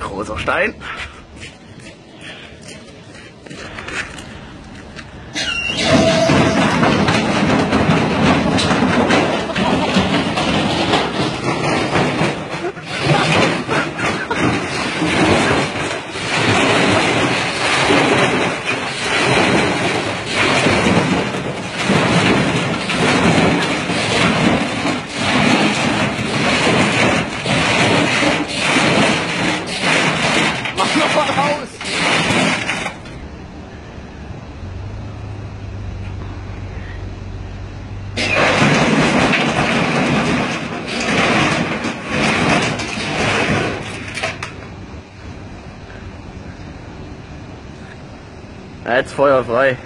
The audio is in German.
Großer Stein. Jetzt Feuer frei.